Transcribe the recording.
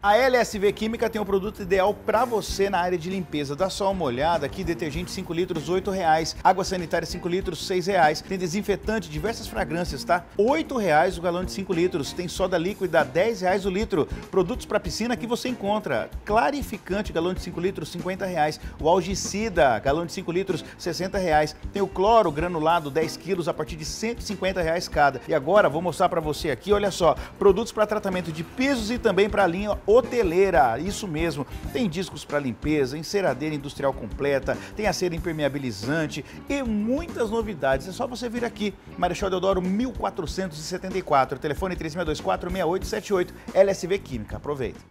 A LSV Química tem o um produto ideal para você na área de limpeza. Dá só uma olhada aqui, detergente 5 litros, R$ reais. Água sanitária 5 litros, R$ reais. Tem desinfetante, diversas fragrâncias, tá? R$ reais o galão de 5 litros. Tem soda líquida, R$ reais o litro. Produtos para piscina que você encontra. Clarificante, galão de 5 litros, R$ reais. O algicida, galão de 5 litros, R$ reais. Tem o cloro granulado, 10 quilos, a partir de R$ reais cada. E agora, vou mostrar para você aqui, olha só, produtos para tratamento de pisos e também para linha hoteleira, isso mesmo. Tem discos para limpeza, enceradeira industrial completa, tem a cera impermeabilizante e muitas novidades. É só você vir aqui. Marechal Deodoro 1474, telefone 3624 6878, LSV Química. Aproveita.